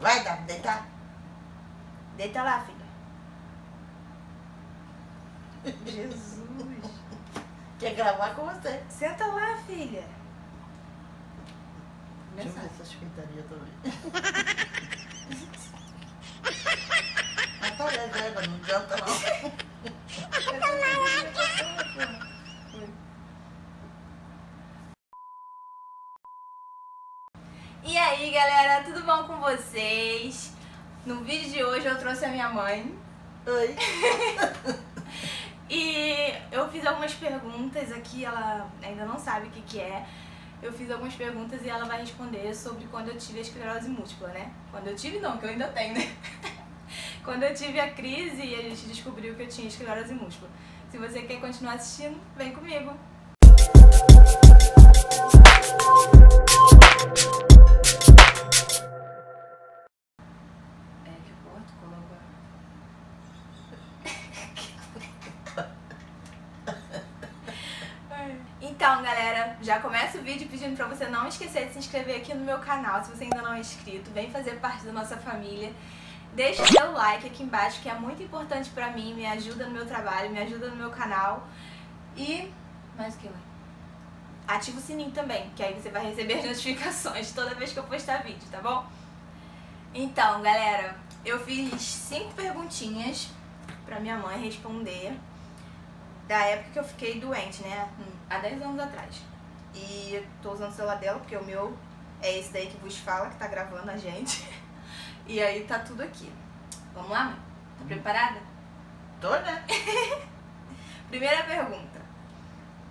Vai, Dado, deitar. Deita lá, filha. Jesus. Quer gravar com você. Senta lá, filha. Deixa eu ver essas pintarias também. Mas tá levando, não adianta não. E aí, galera, tudo bom com vocês? No vídeo de hoje eu trouxe a minha mãe Oi. e eu fiz algumas perguntas aqui, ela ainda não sabe o que, que é. Eu fiz algumas perguntas e ela vai responder sobre quando eu tive a esclerose múltipla, né? Quando eu tive, não, que eu ainda tenho, né? Quando eu tive a crise e a gente descobriu que eu tinha esclerose múltipla. Se você quer continuar assistindo, vem comigo. É já começa o vídeo pedindo pra você não esquecer de se inscrever aqui no meu canal. Se você ainda não é inscrito, vem fazer parte da nossa família. Deixa o seu like aqui embaixo, que é muito importante pra mim, me ajuda no meu trabalho, me ajuda no meu canal. E. Mais o que lá? Ativa o sininho também, que aí você vai receber as notificações toda vez que eu postar vídeo, tá bom? Então, galera, eu fiz cinco perguntinhas pra minha mãe responder da época que eu fiquei doente, né? Há 10 anos atrás. E tô usando o celular dela, porque o meu é esse daí que vos fala, que tá gravando a gente. E aí tá tudo aqui. Vamos lá, mãe? Tá preparada? Tô, né? Primeira pergunta.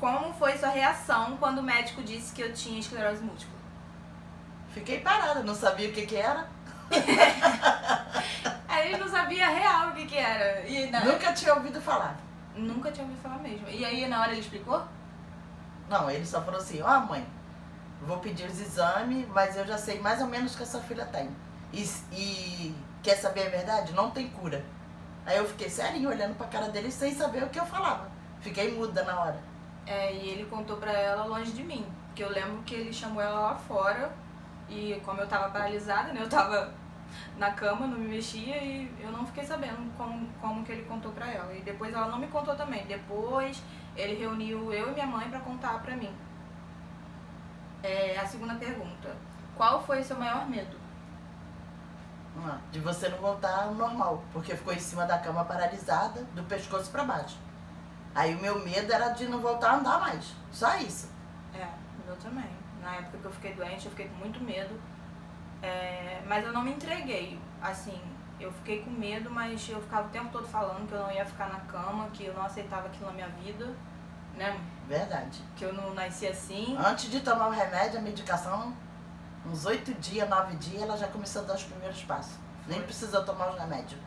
Como foi sua reação quando o médico disse que eu tinha esclerose múltipla? Fiquei parada, não sabia o que que era. Aí não sabia real o que que era. E na... Nunca tinha ouvido falar. Nunca tinha ouvido falar mesmo. E aí na hora ele explicou? Não, ele só falou assim, ó mãe, vou pedir os exames, mas eu já sei mais ou menos o que essa filha tem. E, e quer saber a verdade? Não tem cura. Aí eu fiquei serinho olhando pra cara dele sem saber o que eu falava. Fiquei muda na hora. É, e ele contou pra ela longe de mim. Porque eu lembro que ele chamou ela lá fora e como eu tava paralisada, né? Eu tava na cama, não me mexia e eu não fiquei sabendo como, como que ele contou pra ela. E depois ela não me contou também. Depois ele reuniu eu e minha mãe pra contar pra mim. É, a segunda pergunta. Qual foi o seu maior medo? Ah, De você não voltar ao normal, porque ficou em cima da cama paralisada, do pescoço pra baixo. Aí o meu medo era de não voltar a andar mais. Só isso. É, o meu também. Na época que eu fiquei doente, eu fiquei com muito medo. É, mas eu não me entreguei. Assim, eu fiquei com medo, mas eu ficava o tempo todo falando que eu não ia ficar na cama, que eu não aceitava aquilo na minha vida, né? Verdade. Que eu não nasci assim. Antes de tomar o remédio, a medicação, uns oito dias, nove dias, ela já começou a dar os primeiros passos. Nem Foi. precisou tomar os remédios.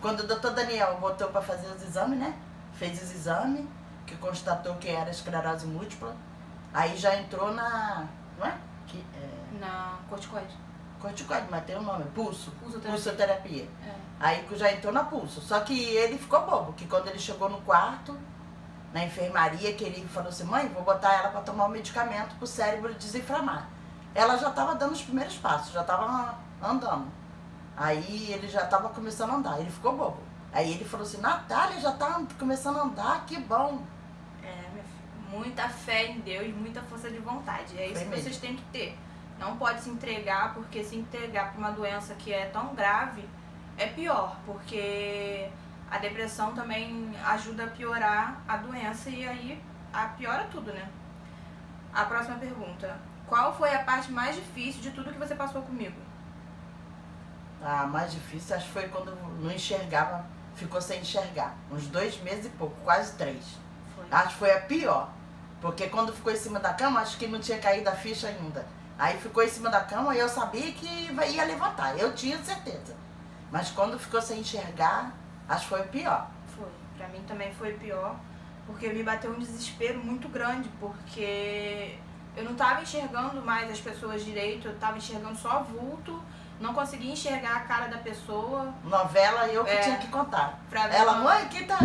Quando o doutor Daniel botou pra fazer os exames, né? Fez os exames, que constatou que era esclerose múltipla. Aí já entrou na. Não é? Que, é Na corticoide. Corticoide, mas tem o nome, pulso. Pulsoterapia. Pulsoterapia. É. Aí que já entrou na pulso. Só que ele ficou bobo, que quando ele chegou no quarto, na enfermaria, que ele falou assim, mãe, vou botar ela para tomar o medicamento pro cérebro desinflamar. Ela já estava dando os primeiros passos, já estava andando. Aí ele já estava começando a andar, ele ficou bobo. Aí ele falou assim, Natália já tá começando a andar, que bom. É, minha filha, muita fé em Deus, muita força de vontade. É isso Foi que mesmo. vocês têm que ter. Não pode se entregar, porque se entregar para uma doença que é tão grave é pior, porque a depressão também ajuda a piorar a doença e aí a piora tudo, né? A próxima pergunta. Qual foi a parte mais difícil de tudo que você passou comigo? A mais difícil acho que foi quando não enxergava, ficou sem enxergar. Uns dois meses e pouco, quase três. Foi. Acho que foi a pior. Porque quando ficou em cima da cama, acho que não tinha caído a ficha ainda. Aí ficou em cima da cama e eu sabia que ia levantar. Eu tinha certeza. Mas quando ficou sem enxergar, acho que foi o pior. Foi. Pra mim também foi pior, porque me bateu um desespero muito grande, porque eu não tava enxergando mais as pessoas direito, eu tava enxergando só vulto, não conseguia enxergar a cara da pessoa. Novela eu que É. tinha que contar. Ela, mãe, que tá.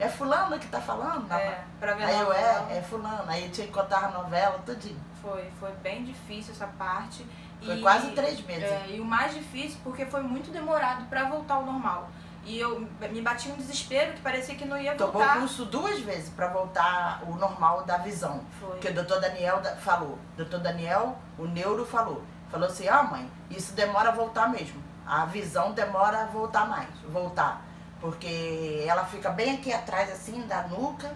É, é fulano que tá falando? É, pra ver Aí eu, é, é fulano. Aí eu tinha que contar a novela, tudinho. Foi, foi bem difícil essa parte. Foi E- quase três meses. É, e o mais difícil porque foi muito demorado pra voltar ao normal. E eu me bati um desespero que parecia que não ia Tomou voltar. pulso duas vezes para voltar o normal da visão. Foi. Porque o doutor Daniel da- falou. Doutor Daniel, o neuro falou. Falou assim, ah mãe, isso demora a voltar mesmo. A visão demora a voltar mais, voltar. Porque ela fica bem aqui atrás, assim, da nuca.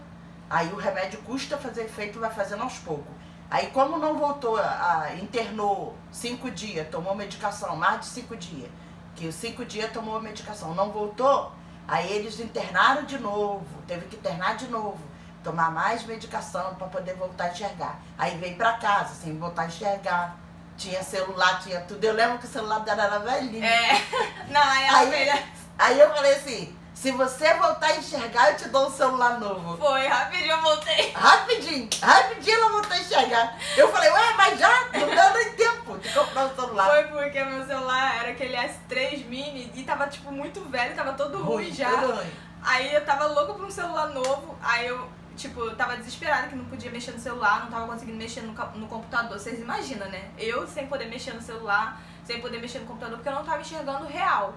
Aí o remédio custa fazer efeito, vai fazendo aos poucos. Aí como não voltou, a, a- internou cinco dias, tomou medicação, mais de cinco dias. Que os cinco dias tomou a medicação, não voltou, aí eles internaram de novo, teve que internar de novo tomar mais medicação para poder voltar a enxergar. Aí veio para casa, sem voltar a enxergar. Tinha celular, tinha tudo. Eu lembro que o celular dela era velhinho. É. Não, aí ela Aí- fez- Aí eu falei assim: se você voltar a enxergar, eu te dou um celular novo. Foi, rapidinho eu voltei. Rapidinho, rapidinho ela voltou a enxergar. Eu falei, ué, mas já não deu nem tempo de comprar o celular. Foi porque meu celular era aquele S3 mini e tava tipo muito velho, tava todo ruim, já. tudo ruim. Aí eu tava louca por um celular novo, aí eu, tipo, eu tava desesperada que não podia mexer no celular, não tava conseguindo mexer no, no computador. Vocês imaginam, né? Eu sem poder mexer no celular, sem poder mexer no computador, porque eu não tava enxergando real.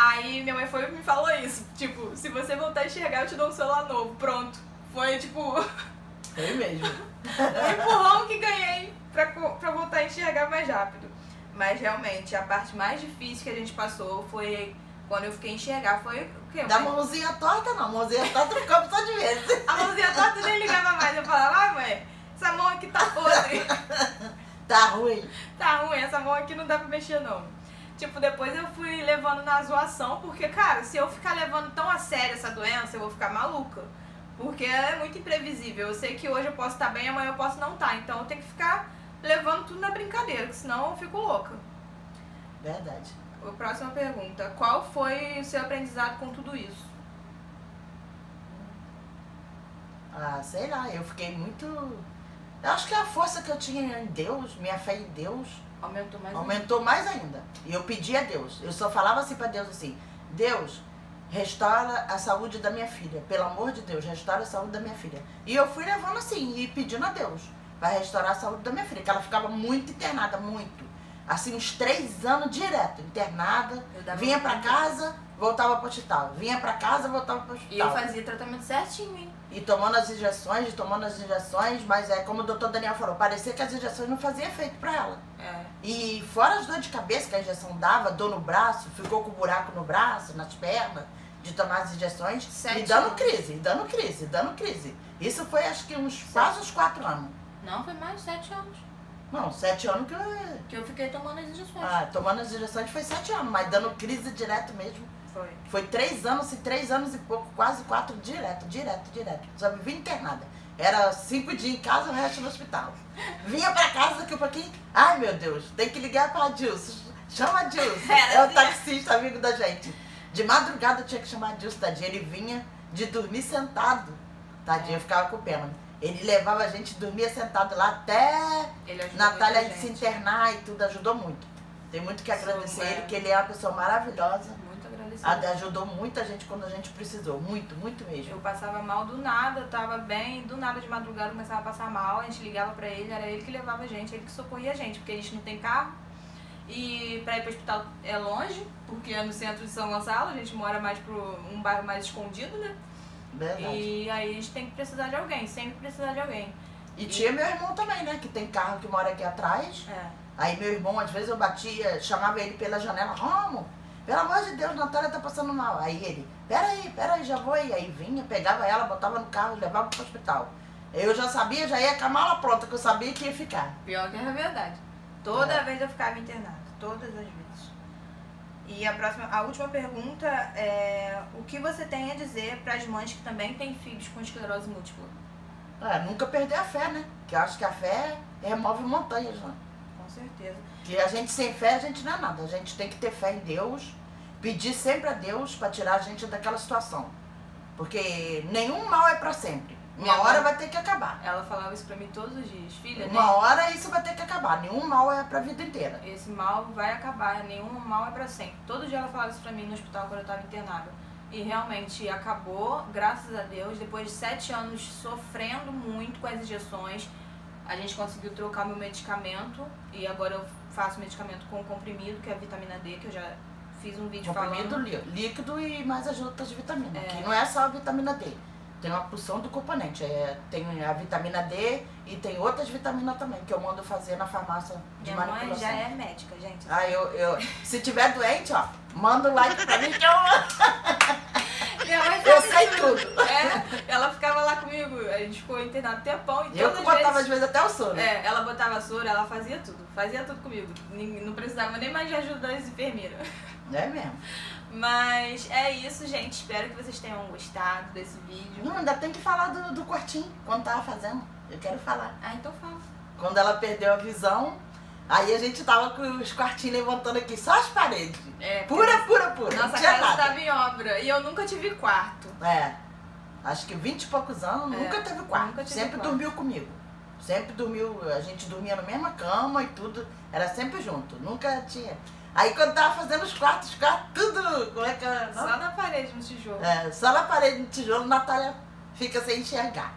Aí minha mãe foi e me falou isso, tipo, se você voltar a enxergar, eu te dou um celular novo. Pronto. Foi, tipo, o Foi mesmo. empurrão que ganhei pra, pra voltar a enxergar mais rápido. Mas realmente, a parte mais difícil que a gente passou foi quando eu fiquei a enxergar. Foi o quê? Da mãe? mãozinha torta, não. Mãozinha torta ficamos só de vez. A mãozinha torta nem ligava mais. Eu falava, ai mãe, essa mão aqui tá podre. Tá ruim. tá ruim, essa mão aqui não dá pra mexer não. Tipo, depois eu fui levando na zoação, porque, cara, se eu ficar levando tão a sério essa doença, eu vou ficar maluca. Porque é muito imprevisível. Eu sei que hoje eu posso estar bem, amanhã eu posso não estar. Então eu tenho que ficar levando tudo na brincadeira, que senão eu fico louca. Verdade. A próxima pergunta. Qual foi o seu aprendizado com tudo isso? Ah, sei lá, eu fiquei muito. Eu acho que a força que eu tinha em Deus, minha fé em Deus, Aumentou mais um. aumentou mais ainda. E eu pedi a Deus. Eu só falava assim pra Deus assim: Deus, restaura a saúde da minha filha. Pelo amor de Deus, restaura a saúde da minha filha. E eu fui levando assim e pedindo a Deus para restaurar a saúde da minha filha, que ela ficava muito internada, muito. Assim, uns três anos direto, internada. Vinha pra muito. casa, voltava pro hospital. Vinha pra casa, voltava pro hospital. E eu fazia tratamento certinho, hein? E tomando as injeções, tomando as injeções, mas é como o doutor Daniel falou, parecia que as injeções não faziam efeito pra ela. É. E fora as dores de cabeça que a injeção dava, dor no braço, ficou com buraco no braço, nas pernas, de tomar as injeções, Sete e dando anos. crise, dando crise, dando crise. Isso foi acho que uns quase uns quatro anos. Não, foi mais sete anos. Não, sete anos que eu. Que eu fiquei tomando as injeções. Ah, tomando as injeções foi sete anos, mas dando crise direto mesmo. Foi. Foi três anos, e três anos e pouco, quase quatro, direto, direto, direto. Só vivia internada. Era cinco dias em casa, o resto no hospital. Vinha pra casa daqui a pouquinho. Ai, meu Deus, tem que ligar pra Dilson. Chama Dilson. É o assim. taxista, amigo da gente. De madrugada eu tinha que chamar Dilson, tadinho. Ele vinha de dormir sentado. Tadinho, eu ficava com pena. Ele levava a gente, dormia sentado lá até Natália se internar e tudo, ajudou muito. Tem muito que agradecer é. ele, que ele é uma pessoa maravilhosa. Ajudou muita gente quando a gente precisou. Muito, muito mesmo. Eu passava mal do nada, eu tava bem, do nada de madrugada eu começava a passar mal, a gente ligava pra ele, era ele que levava a gente, ele que socorria a gente, porque a gente não tem carro. E pra ir pro hospital é longe, porque é no centro de São Gonçalo, a gente mora mais pro um bairro mais escondido, né? Verdade. E, E aí a gente tem que precisar de alguém, sempre precisar de alguém. tinha meu irmão também, né? Que tem carro que mora aqui atrás. É. Aí meu irmão, às vezes eu batia, chamava ele pela janela, Romo, pelo amor de Deus, Natália tá passando mal. Aí ele, peraí, peraí, já vou aí. Aí vinha, pegava ela, botava no carro e levava pro hospital. Eu já sabia, já ia com a mala pronta, que eu sabia que ia ficar. Pior que é verdade. Toda É. vez eu ficava internada, todas as vezes. E a próxima, a última pergunta é o que você tem a dizer para as mães que também têm filhos com esclerose múltipla? É, nunca perder a fé, né? Que eu acho que a fé remove montanhas, né? Com certeza. Que a gente sem fé, a gente não é nada. A gente tem que ter fé em Deus, pedir sempre a Deus para tirar a gente daquela situação. Porque nenhum mal é para sempre. Minha Uma hora mãe- vai ter que acabar. Ela falava isso pra mim todos os dias. Filha, Uma hora isso vai ter que acabar. Nenhum mal é pra vida inteira. esse mal vai acabar, nenhum mal é pra sempre. Todo dia ela falava isso pra mim no hospital quando eu tava internada. E realmente acabou, graças a Deus, depois de sete anos sofrendo muito com as injeções, a gente conseguiu trocar meu medicamento e agora eu faço medicamento com comprimido, que é a vitamina D, que eu já fiz um vídeo Comprimido falando. lí- líquido e mais as outras vitaminas. É. Que não é só a vitamina D. Tem uma porção do componente. É, tem a vitamina D e tem outras vitaminas também, que eu mando fazer na farmácia de Minha mãe manipulação. já é médica, gente. Ah, eu, eu, se tiver doente, ó, manda um like pra mim que eu, Minha mãe eu sei tudo. É, ela ficava lá comigo, a gente ficou internado tempão e Eu que botava às vezes... até o sono. É, ela botava soro, ela fazia tudo, fazia tudo comigo. Não precisava nem mais de ajuda das enfermeiras. É mesmo. Mas é isso, gente. Espero que vocês tenham gostado desse vídeo. Não, ainda tem que falar do, do quartinho, quando tava fazendo. Eu quero falar. Ah, então fala. Quando ela perdeu a visão, aí a gente tava com os quartinhos levantando aqui, só as paredes. É, Pura, pura, pura. Nossa casa nada. estava em obra e eu nunca tive quarto. É. Acho que 20 e poucos anos, É, nunca teve quarto. nunca sempre quarto. dormiu comigo. Sempre dormiu, a gente dormia na mesma cama e tudo. Era sempre junto. Nunca tinha. Aí quando tava fazendo os quartos, os quartos, tudo. Como é que é? Só na parede, no tijolo. É, só na parede de tijolo, Natália fica sem enxergar.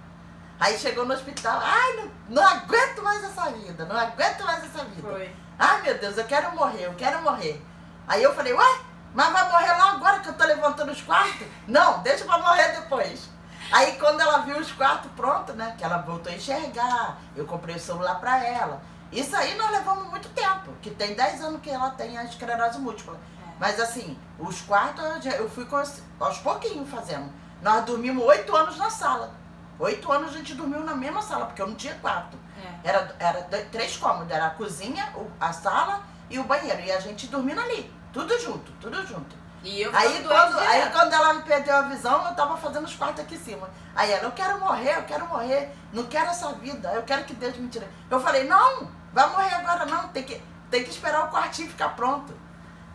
Aí chegou no hospital, ai, não, não aguento mais essa vida, não aguento mais essa vida. Foi. Ai, meu Deus, eu quero morrer, eu quero morrer. Aí eu falei, ué, mas vai morrer lá agora que eu tô levantando os quartos? Não, deixa pra morrer depois. Aí quando ela viu os quartos prontos, né, que ela voltou a enxergar, eu comprei o celular pra ela. Isso aí nós levamos muito tempo, que tem 10 anos que ela tem a esclerose múltipla. É. Mas assim, os quartos eu fui aos pouquinhos fazendo. Nós dormimos oito anos na sala. Oito anos a gente dormiu na mesma sala, porque eu não tinha quarto. É. Era, era três cômodos, era a cozinha, a sala e o banheiro. E a gente dormindo ali, tudo junto, tudo junto. E eu Aí quando, aí quando ela me perdeu a visão, eu tava fazendo os quartos aqui em cima. Aí ela, eu quero morrer, eu quero morrer, não quero essa vida, eu quero que Deus me tire. Eu falei, não, vai morrer agora não, tem que, tem que esperar o quartinho ficar pronto.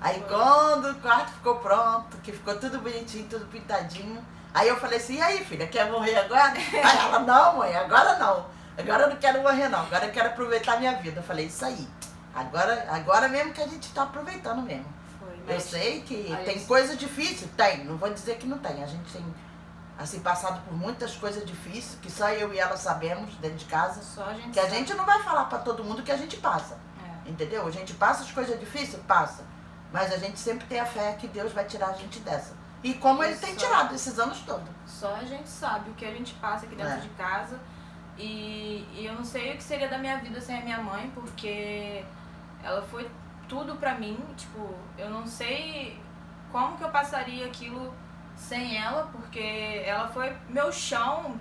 Aí Foi. quando o quarto ficou pronto, que ficou tudo bonitinho, tudo pintadinho, aí eu falei assim, e aí filha, quer morrer agora? aí ela, não mãe, agora não. Agora eu não quero morrer não, agora eu quero aproveitar a minha vida. Eu falei, isso aí. Agora, agora mesmo que a gente tá aproveitando mesmo. Foi, Eu sei que Aí tem você- coisa difícil, tem, não vou dizer que não tem. A gente tem assim passado por muitas coisas difíceis que só eu e ela sabemos dentro de casa, a que a sabe. gente não vai falar pra todo mundo que a gente passa, É. entendeu? A gente passa as coisas difíceis, passa, mas a gente sempre tem a fé que Deus vai tirar a gente dessa. E como ele tem tirado esses anos todos. Só a gente sabe o que a gente passa aqui dentro É. de casa. E, e eu não sei o que seria da minha vida sem a minha mãe, porque ela foi tudo pra mim. Tipo, eu não sei como que eu passaria aquilo sem ela, porque ela foi meu chão,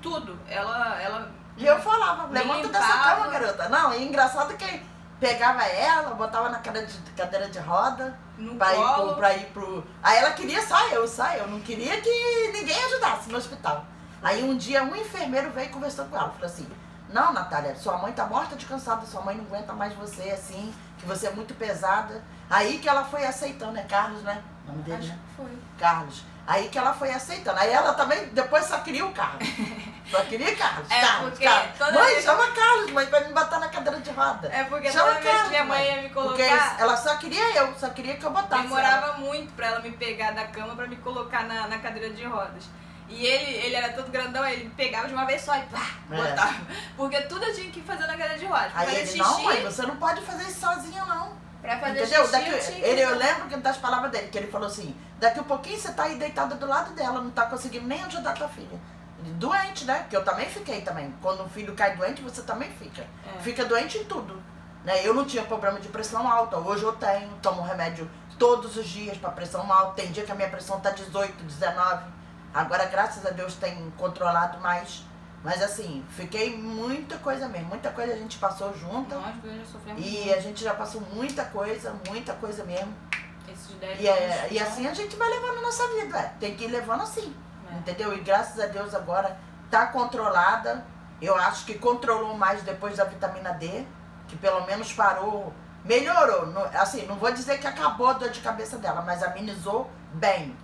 tudo. Ela, ela E eu falava, levanta dessa cama, garota. Não, e engraçado que pegava ela, botava na cadeira de, cadeira de roda, no pra ir, pro, colo. pra ir pro. Aí ela queria só eu, só eu. Não queria que ninguém ajudasse no hospital. Aí um dia um enfermeiro veio e conversou com ela. Falou assim: Não, Natália, sua mãe tá morta de cansada, sua mãe não aguenta mais você assim, que você é muito pesada. Aí que ela foi aceitando, é Carlos, né? O nome dele, Acho né? foi. Carlos. Aí que ela foi aceitando. Aí ela também depois só queria o Carlos. Só queria Carlos. É, Carlos, porque Carlos. toda Mãe, vez- chama Carlos, mãe, pra me botar na cadeira de roda. É porque Chama toda vez Carlos, que minha mãe ia me Porque colocar, ela só queria eu, só queria que eu botasse. ela. demorava muito pra ela me pegar da cama pra me colocar na, na cadeira de rodas. E ele, ele era todo grandão, ele me pegava de uma vez só e pá, É. botava. Porque tudo eu tinha que fazer na cadeira de rodas. Aí ele, xixi, não, mãe, você não pode fazer isso sozinha, não. pra fazer Entendeu? xixi Daqui, eu tinha que ele, eu lembro que das palavras dele, que ele falou assim, daqui a pouquinho você tá aí deitada do lado dela, não tá conseguindo nem ajudar tua filha. Doente, né? Que eu também fiquei também. Quando um filho cai doente, você também fica. É. Fica doente em tudo. Né? Eu não tinha problema de pressão alta, hoje eu tenho, tomo remédio todos os dias para pressão alta. Tem dia que a minha pressão tá 18, 19. Agora, graças a Deus, tem controlado mais. Mas assim, fiquei muita coisa mesmo, muita coisa a gente passou junto. Nós dois já sofremos E muito a gente já passou muita coisa, muita coisa mesmo. esses 10 E, é, e assim a gente vai levando a nossa vida, tem que ir levando assim, é. entendeu? E graças a Deus agora tá controlada. Eu acho que controlou mais depois da vitamina D, que pelo menos parou, melhorou. Não- assim, não vou dizer que acabou a dor de cabeça dela, mas amenizou bem,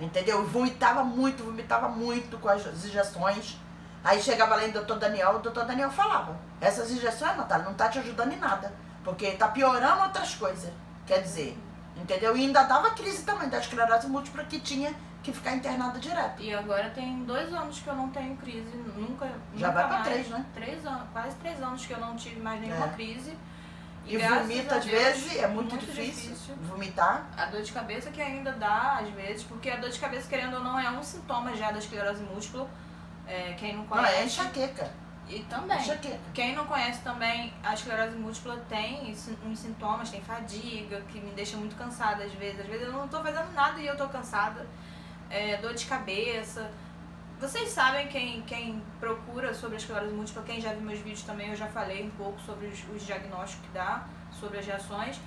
É. entendeu? Vomitava muito, vomitava muito com as injeções. Aí chegava lá em doutor Daniel, o doutor Daniel falava, essas injeções, Natália, não tá te ajudando em nada, porque tá piorando outras coisas. Quer dizer, entendeu? E ainda dava crise também da esclerose múltipla que tinha que ficar internada direto. E agora tem dois anos que eu não tenho crise, nunca. Já nunca vai pra mais. três, né? Três anos, quase três anos que eu não tive mais nenhuma É. crise. E graças vomita às vezes, é muito, muito difícil, difícil. vomitar. A dor de cabeça que ainda dá, às vezes, porque a dor de cabeça, querendo ou não, é um sintoma já da esclerose múltipla. É, quem não Não, é conhece. enxaqueca. e também. Enxaqueca. Quem não conhece também, a esclerose múltipla tem uns sintomas, tem fadiga, que me deixa muito cansada às vezes. Às vezes eu não tô fazendo nada e eu tô cansada. É, dor de cabeça. Vocês sabem quem, quem procura sobre a esclerose múltipla, quem já viu meus vídeos também, eu já falei um pouco sobre os, os diagnósticos que dá, sobre as reações.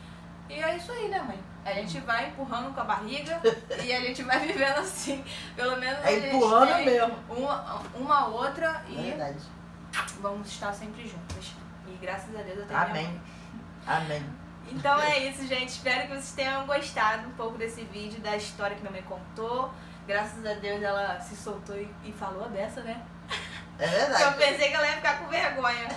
E é isso aí, né, mãe? A gente vai empurrando com a barriga e a gente vai vivendo assim. Pelo menos É empurrando mesmo. uma, uma outra e Verdade. vamos estar sempre juntas. E graças a Deus eu tenho Amém. Amém. Então é isso, gente. Espero que vocês tenham gostado um pouco desse vídeo, da história que minha mãe contou. Graças a Deus ela se soltou e, e falou a dessa, né? É Porque eu verdade. pensei que ela ia ficar com vergonha.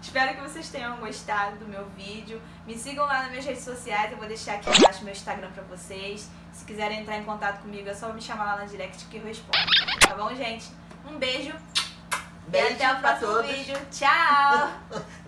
Espero que vocês tenham gostado do meu vídeo. Me sigam lá nas minhas redes sociais, eu vou deixar aqui embaixo meu Instagram pra vocês. Se quiserem entrar em contato comigo, é só me chamar lá na direct que eu respondo. Tá bom, gente? Um beijo, Beijo e até o próximo todos. vídeo. Tchau!